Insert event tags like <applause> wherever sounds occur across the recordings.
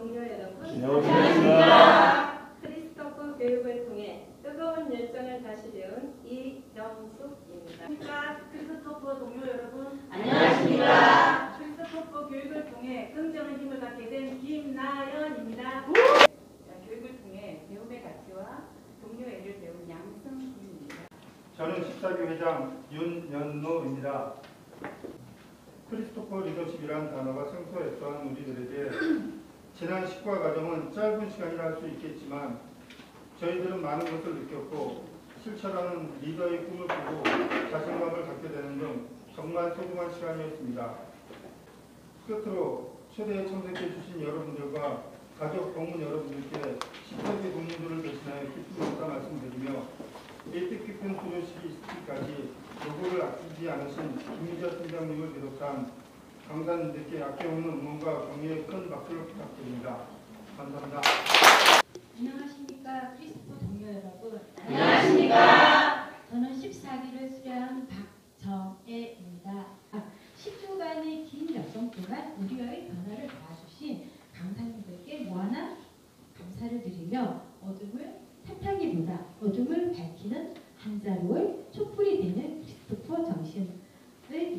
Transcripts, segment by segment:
동료 여러분, 안녕하십니까. 크리스토퍼 교육을 통해 뜨거운 열정을 다시 배운 이영숙입니다. 안녕하십니까 크리스토퍼 동료 여러분 안녕하십니까. 크리스토퍼 교육을 통해 긍정의 힘을 갖게 된 김나연입니다 자, 교육을 통해 배움의 가치와 동료 애를 배운 양승구입니다 저는 14기 회장 윤연노입니다. 크리스토퍼 리더십이란 단어가 생소했던 우리들에게 지난 식과 과정은 짧은 시간이라 할 수 있겠지만 저희들은 많은 것을 느꼈고 실천하는 리더의 꿈을 꾸고 자신감을 갖게 되는 등 정말 소중한 시간이었습니다. 끝으로 초대에 참석해 주신 여러분들과 가족 동문 여러분들께 14기 동문들을 대신하여 깊은 감사 말씀드리며 이 뜻깊은 수료식이 있기까지 노고를 아끼지 않으신 김유자 팀장님을 비롯한 강사님들께 아껴오는 응원과 격려의 큰 박수를 부탁드립니다. 감사합니다. 안녕하십니까 크리스토 동료 여러분. 안녕하십니까. 저는 14기를 수료한 박정애입니다. 아, 10주간의 긴 여정 동안 우리와의 변화를 도와주신 강사님들께 무한한 감사를 드리며 어둠을 사탕이보다 어둠을 밝히는 한자로울 촛불이 되는 크리스토퍼 정신을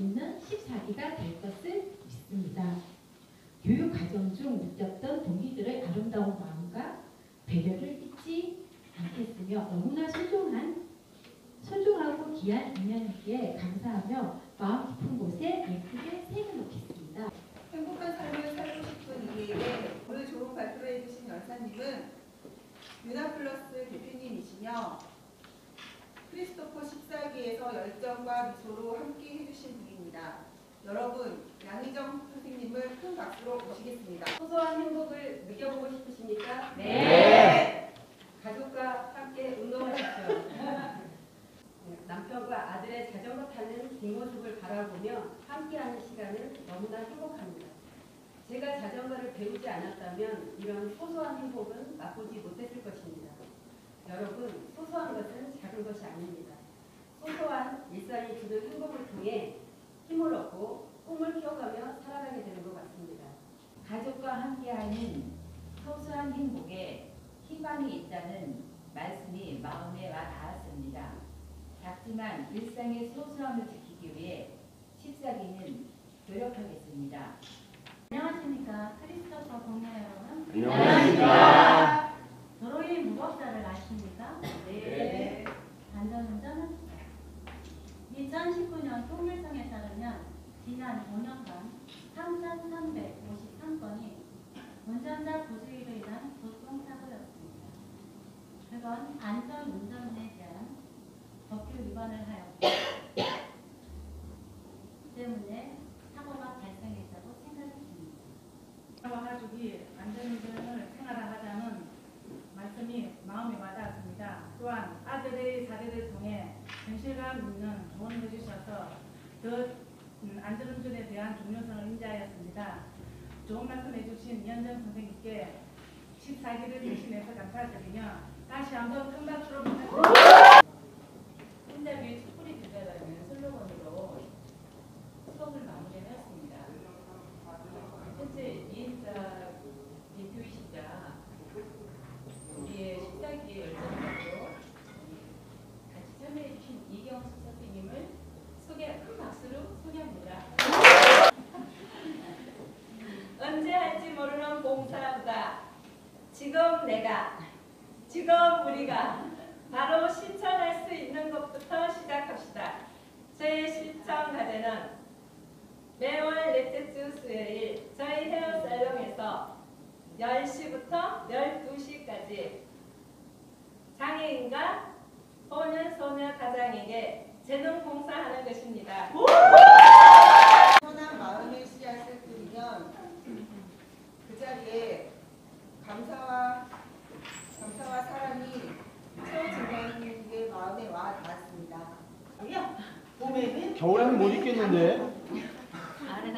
잇는 14기가 될 것을 믿습니다. 교육 과정 중 느꼈던 동기들의 아름다운 마음과 배려를 잊지 않겠으며 너무나 소중한 소중하고 귀한 인연이기에 감사하며 마음 깊은 곳에 예쁘게 새겨놓겠습니다. 행복한 삶을 살고 싶은 이에게 오늘 좋은 발표를 해주신 연사님은 유나플러스 대표님이시며 크리스토퍼 14기에서 열정과 미소로 함께 해주신 분입니다. 여러분, 양희정 선생님을 큰 박수로 모시겠습니다. 소소한 행복을 느껴보고 싶으십니까? 네. 가족과 함께 운동하십시오. 남편과 아들의 자전거 타는 뒷모습을 바라보며 함께하는 시간은 너무나 행복합니다. 제가 자전거를 배우지 않았다면 이런 소소한 행복은 맛보지 못했을 것입니다. 여러분, 소소한 것은 작은 것이 아닙니다. 소소한 일상이 주는 행복을 통해 힘을 얻고 꿈을 키워가며 살아가게 되는 것 같습니다. 가족과 함께하는 소소한 행복에 희망이 있다는 말씀이 마음에 와 닿았습니다. 작지만 일상의 소소함을 지키기 위해 14기는 노력하겠습니다. 안녕하십니까 크리스토퍼 동료 여러분. 안녕하십니까. 도로의 무법자를 아십니까? 네. 안전운전 2019년 통일성에 따르면 지난 5년간 3,353건이 운전자 부주의로 인한 교통사고였습니다. 그건 안전운전에 대한 법규 위반을 하였고 때문에 사고가 발생했다고 생각이 듭니다. 저와 가족이 안전운전을 생활하자는 말씀이 마음에 와닿았습니다 또한 아들의 사례를 통해 현실감 있는 조언을 해주셔서 더 음, 안전운전에 대한 중요성을 인지하였습니다 좋은 말씀 해주신 이현정 선생님께 14기를 대신해서 감사드리며 다시 한번 큰 박수로 부탁드립니다. 혼자비의 촛불이 된다라는 슬로건으로 수업을 마무리하였습니다. 현재 이인자 대표이시자 우리의 14기의 열정으로 같이 참여해주신 이경수 선생님을 소개 큰 박수로 소개합니다. 언제 할지 모르는 봉사한다. 지금 내가, 지금 우리가 바로 실천할 수 있는 것부터 시작합시다. 저의 실천 과제는 매월 넷째 주 수요일 저희 헤어살롱에서 10시부터 12시까지 장애인과 소년 소녀 가장에게 재능 봉사하는 것입니다. 선한 마음의 씨앗을 뿌리면 그 자리에 감사와 감사와 사랑이 채워진다는 게 마음에 와 닿았습니다. 봄에는 겨울에는 못 입겠는데.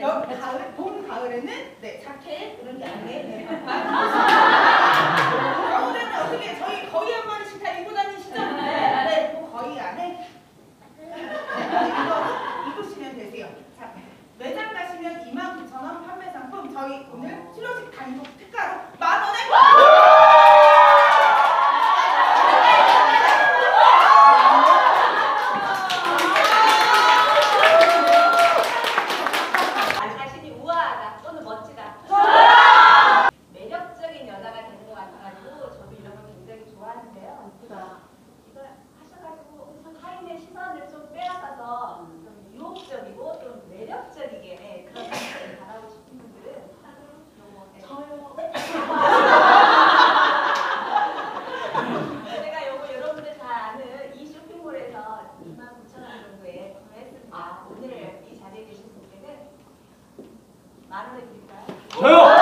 여, 가을, 봄, 가을에는 네, 자켓 그런 게 아니에요. 네. <laughs> 加油！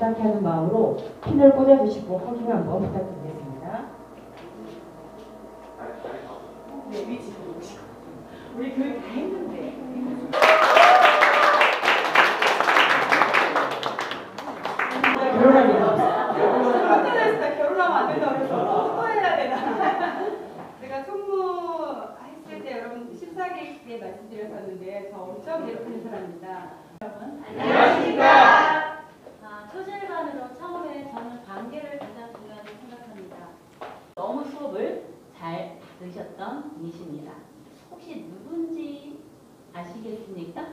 부탁해 하는 마음으로 핀을 꽂아주시고 허ging 한번 부탁드리겠습니다. 네 위치 우리 교육 다 했는데 결혼합니다. 인터넷에 결혼하면 안 된다 그래서 또 해야 되나 제가 근무했을 때 여러분 14개 때 말씀드렸었는데 저 엄청 괴롭히는 사람입니다 안녕하십니까. 아, 초실반으로 처음에 저는 관계를 가장 중요하게 생각합니다. 너무 수업을 잘 들으셨던 분이십니다. 혹시 누군지 아시겠습니까? 네,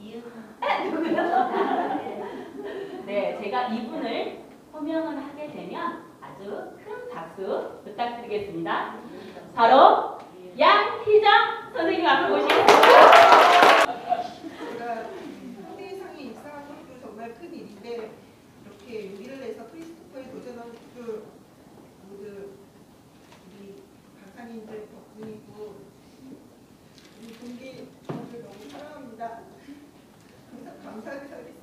이은. <laughs> 네, 제가 이분을 호명을 하게 되면 아주 큰 박수 부탁드리겠습니다. 바로 양 感謝です。